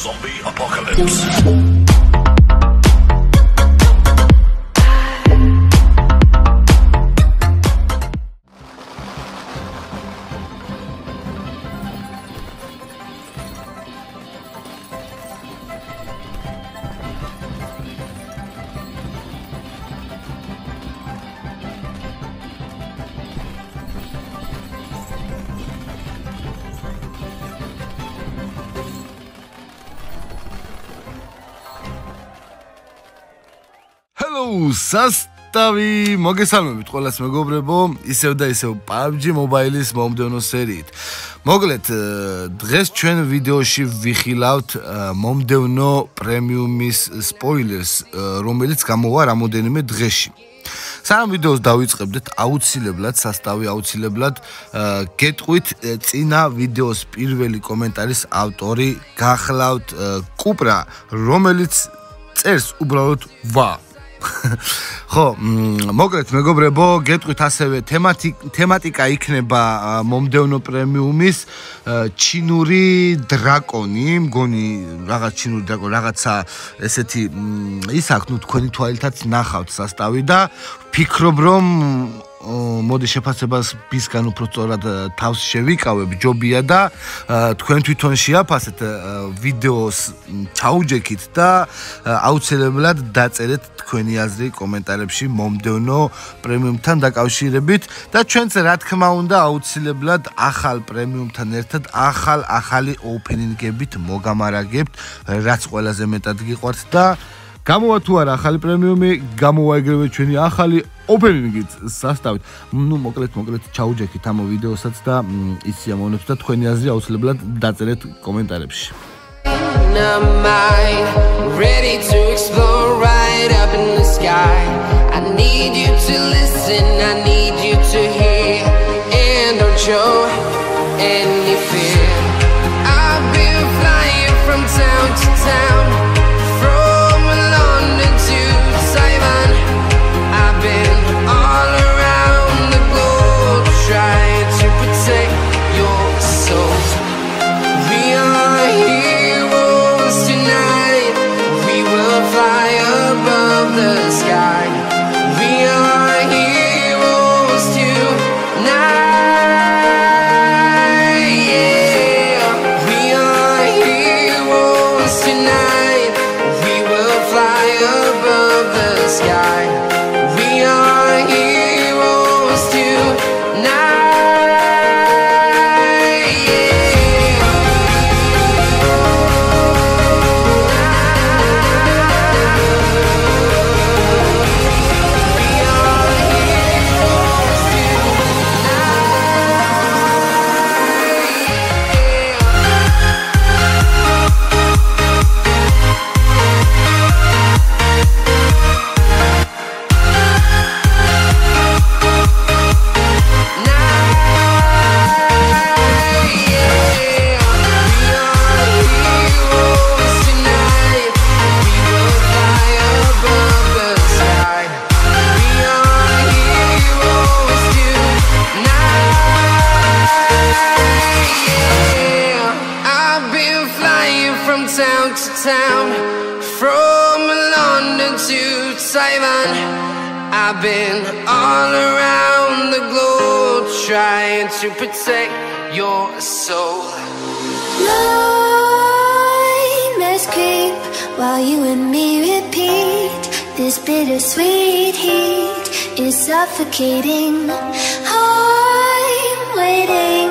Zombie apocalypse. Hello, სასტავი, მოგესალმებით ყველას მეგობრებო, ისევ და ისევ PUBG Mobile-ის მომდევნო სერიით. მოკლედ, დღეს ჩვენ ვიდეოში ვიხილავთ მომდევნო პრემიუმის სპოილერს, რომელიც გამოვა რამოდენიმე დღეში. სანამ ვიდეოს დავიწყებდეთ, აუცილებლად, სასტავი აუცილებლად გეტყვით წინა ვიდეოს პირველი კომენტარის ავტორი გახლავთ კუპრა, რომელიც წერს უბრალოდ ვა ხო, მოკლედ მეგობრებო, გეტყვით ასევე თემატიკა იქნება მომდევნო პრემიუმის ჩინური დრაკონი, მგონი რაღაც ჩინური დრაკონი, რაღაცა ესეთი ის აქ ნუ თქვენი თვალითაც ნახავთ სასტავი და ფიქრობ რომ მოდი შეფასებას ბისგან უფრო სწორად თავს შევიკავებ. ჯობია და თქვენ თვითონ შეაფასეთ ვიდეოს ჩაუჯექით და აუცილებლად დაწერეთ თქვენი აზრი კომენტარებში მომდევნო პრემიუმთან დაკავშირებით. და ჩვენც რა თქმა უნდა აუცილებლად ახალ პრემიუმთან ერთად ახალ ახალი ოპენინგებით მოგამარაგებთ რაც ყველაზე მეტად გიყვართ და გამოვა თუ არა ახალი პრემიუმი გამოვა ეგრევე ჩვენი ახალი ოპენინგით სასტავით. ნუ მოკლედ მოკლედ ჩაუჯექით ამ ვიდეოსაც და ის სიამოვნებს და თქვენი აზრი აუცილებლად დაწერეთ კომენტარებში. ready to explore right up in the sky i need you to listen i need you to hear and don't show any fear i've been flying from town to town the sky. I've been all around the globe trying to protect your soul. Nightmares creep while you and me repeat. This bittersweet heat is suffocating. I'm waiting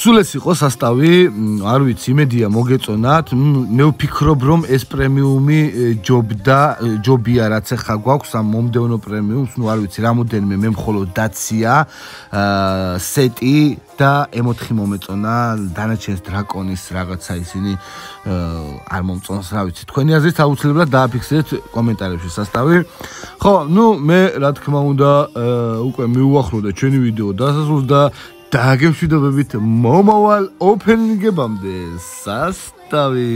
სულ ეს იყო სასტავი, არ ვიცი, იმედია მოგეწონათ. მე ვფიქრობ, რომ ეს პრემიუმი ჯობდა, ჯობია რაც ახლა გვაქვს ამ მომდევნო პრემიუმს, ну არ ვიცი, რამოდენმე მე მხოლოდ დაცია, აა სეტი და M4 მომეწონა, დანარჩენს დრაკონის რაღაცა ისინი არ მომწონს, რა ვიცი. თქვენი აზრით აუცილებლად დააფიქსირეთ კომენტარებში სასტავი. ხო, ну მე რა თქმა უნდა უკვე მიუახლოვდა ჩვენი ვიდეო დასასრულს და დაგემშვიდობებით მომავალ ოპენინგებამდე სასტავი